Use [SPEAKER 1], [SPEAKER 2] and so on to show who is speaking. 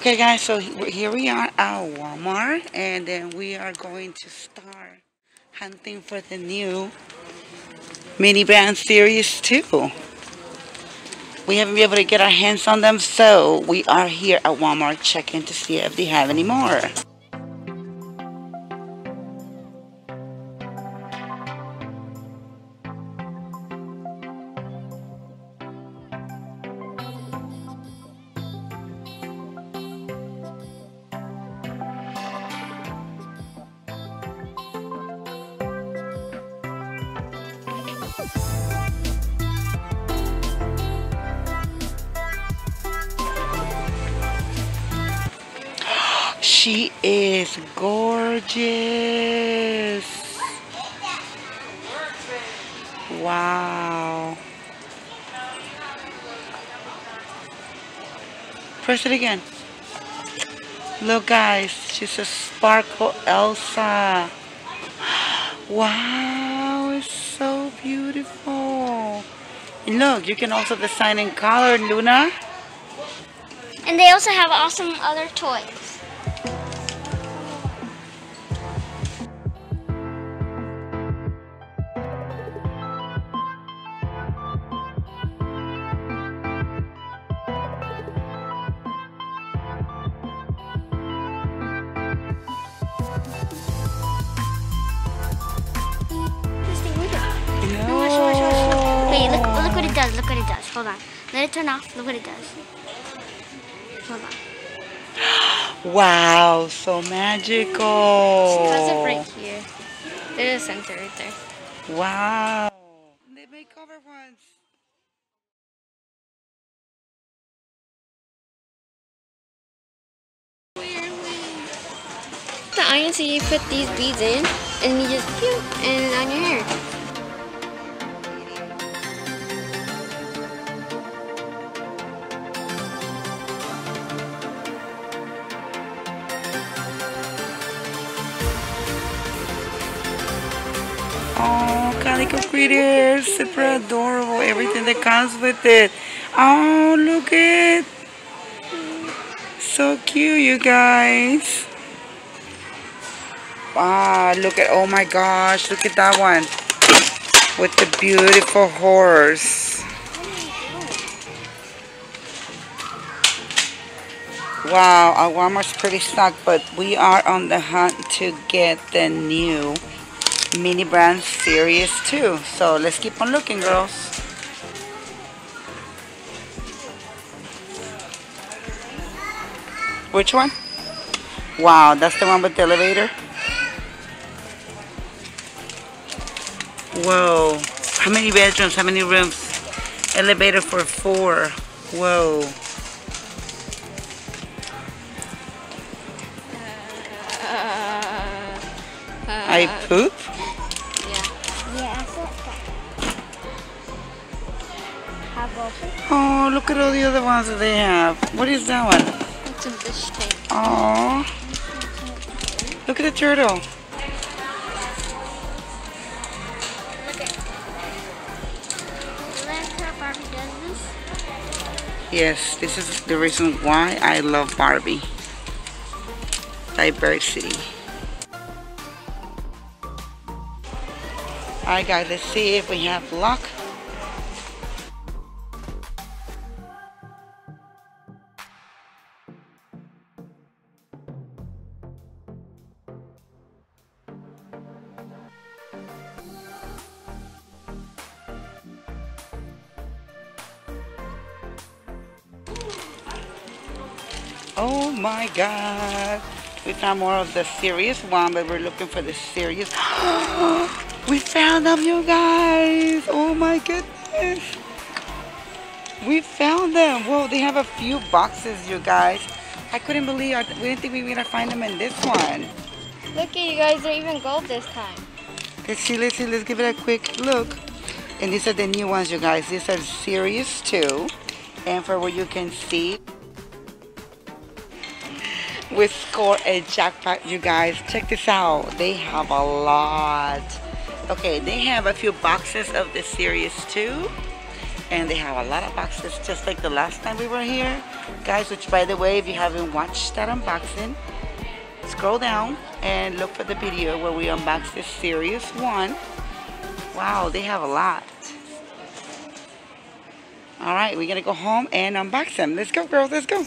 [SPEAKER 1] Okay guys, so here we are at Walmart and then we are going to start hunting for the new mini brand series 2. We haven't been able to get our hands on them so we are here at Walmart checking to see if they have any more. She is gorgeous. Wow. Press it again. Look guys, she's a sparkle Elsa. Wow, it's so beautiful. look, you can also design in color, Luna.
[SPEAKER 2] And they also have awesome other toys. Does. Look what it does. Hold on. Let it turn off. Look what it does. Hold
[SPEAKER 1] on. Wow, so magical.
[SPEAKER 2] She has it right here. There's a sensor right there.
[SPEAKER 1] Wow. They make cover ones.
[SPEAKER 2] The iron, so you put these beads in, and you just pew, and on your hair.
[SPEAKER 1] Oh, Calico Critters, super adorable. Everything that comes with it. Oh, look at it. So cute, you guys. Wow, look at, oh my gosh, look at that one. With the beautiful horse. Wow, our Walmart's pretty stocked, but we are on the hunt to get the new mini brand series 2. So let's keep on looking, girls. Which one? Wow, that's the one with the elevator? Whoa. How many bedrooms? How many rooms? Elevator for four. Whoa. I poop? Oh, look at all the other ones that they have. What is that one?
[SPEAKER 2] It's a fish tank.
[SPEAKER 1] Oh. Look at the turtle. Yes, this is the reason why I love Barbie. Diversity. Alright guys, let's see if we have luck. Oh my god. We found more of the serious one, but we're looking for the serious. we found them, you guys. Oh my goodness. We found them. Whoa, they have a few boxes, you guys. I couldn't believe it. We didn't think we were going to find them in this one.
[SPEAKER 2] Look at you guys, they're even gold this time.
[SPEAKER 1] Let's see, let's see, let's give it a quick look. And these are the new ones, you guys. These are series 2. And for what you can see, with score a jackpot you guys check this out they have a lot okay they have a few boxes of the series 2 And they have a lot of boxes, just like the last time we were here. Guys, which by the way, if you haven't watched that unboxing, scroll down and look for the video where we unboxed this Series 1. Wow, they have a lot. All right, we're gonna go home and unbox them. Let's go, girls, let's go.